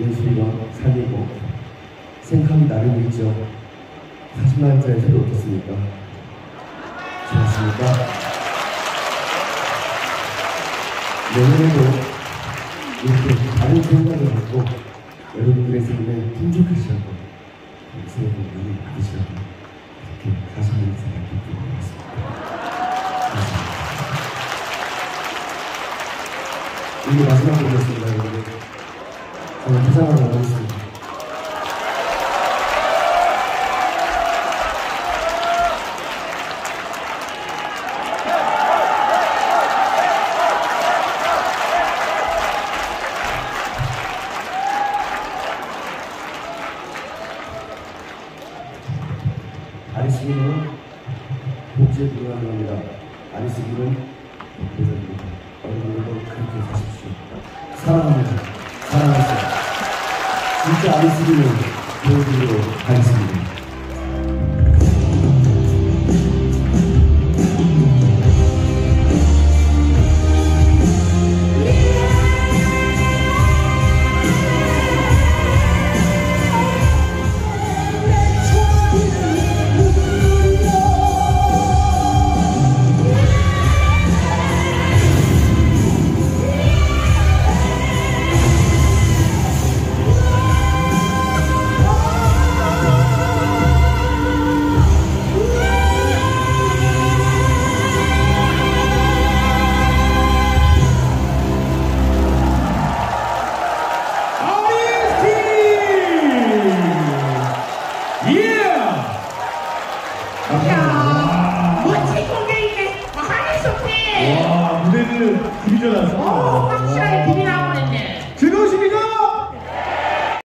예술이와 삶이고 생각이 나름이죠. 40만 원짜리 필요 없겠습니까? 좋았습니까? 내년에도 이렇게 다른 생각을 갖고 여러분들의 삶에 풍족하시라고 새해 복 많이 받으시라고 이렇게 가시는 생각이. 감사합니다. 이게 마지막 곡이었습니다, 여러분. 저는 퇴장하러 가겠습니다. 아리스기는 복지에 불과한 겁니다. 아리스기는 복지입니다. 여러분들도 그렇게 사십시오. 사랑합니다. 진짜 아리스기는 보여드리도록 하겠습니다. 멋진